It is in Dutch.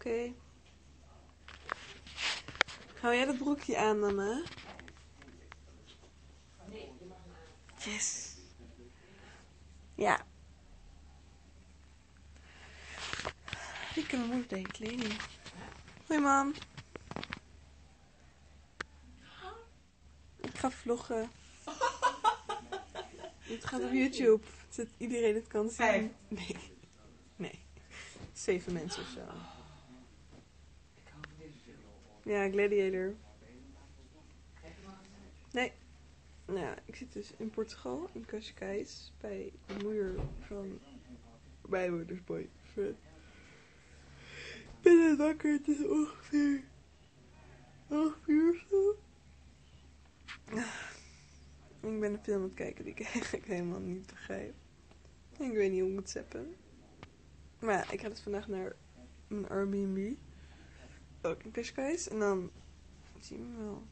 Oké. Hou jij dat broekje aan, mama? Yes. Ja. Ik heb moeder de kleding. Hoi, mam. Ik ga vloggen. Het gaat op YouTube, zodat iedereen het kan zien. Nee. Nee. Zeven mensen of zo. Ja, Gladiator. Nee. Nou ik zit dus in Portugal, in Cascais, bij de moeder van mijn moeders boyfriend. Ik ben net wakker, het is ongeveer 8 uur zo. Ik ben een film aan het kijken die ik eigenlijk helemaal niet begrijp. Ik weet niet hoe ik moet zappen. Maar ja, ik ga dus vandaag naar mijn Airbnb. Goldfish guys, and um, female.